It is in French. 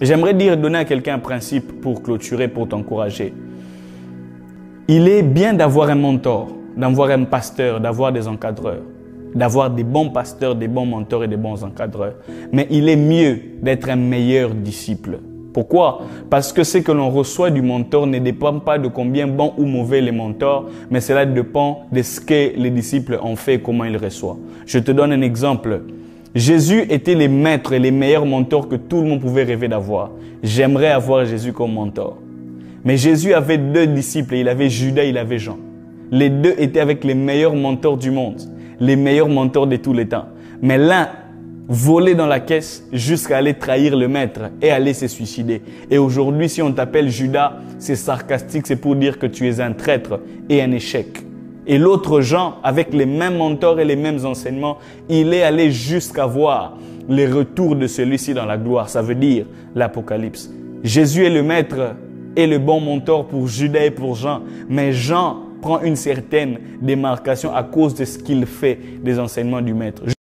J'aimerais dire, donner à quelqu'un un principe pour clôturer, pour t'encourager. Il est bien d'avoir un mentor, d'avoir un pasteur, d'avoir des encadreurs, d'avoir des bons pasteurs, des bons mentors et des bons encadreurs. Mais il est mieux d'être un meilleur disciple. Pourquoi? Parce que ce que l'on reçoit du mentor ne dépend pas de combien bon ou mauvais les mentors, mais cela dépend de ce que les disciples ont fait et comment ils reçoivent. Je te donne un exemple. Jésus était les maîtres et les meilleurs mentors que tout le monde pouvait rêver d'avoir. J'aimerais avoir Jésus comme mentor. Mais Jésus avait deux disciples, il avait Judas, il avait Jean. Les deux étaient avec les meilleurs mentors du monde, les meilleurs mentors de tous les temps. Mais l'un volait dans la caisse jusqu'à aller trahir le maître et aller se suicider. Et aujourd'hui, si on t'appelle Judas, c'est sarcastique, c'est pour dire que tu es un traître et un échec. Et l'autre Jean, avec les mêmes mentors et les mêmes enseignements, il est allé jusqu'à voir les retours de celui-ci dans la gloire. Ça veut dire l'Apocalypse. Jésus est le maître et le bon mentor pour Judas et pour Jean. Mais Jean prend une certaine démarcation à cause de ce qu'il fait des enseignements du maître.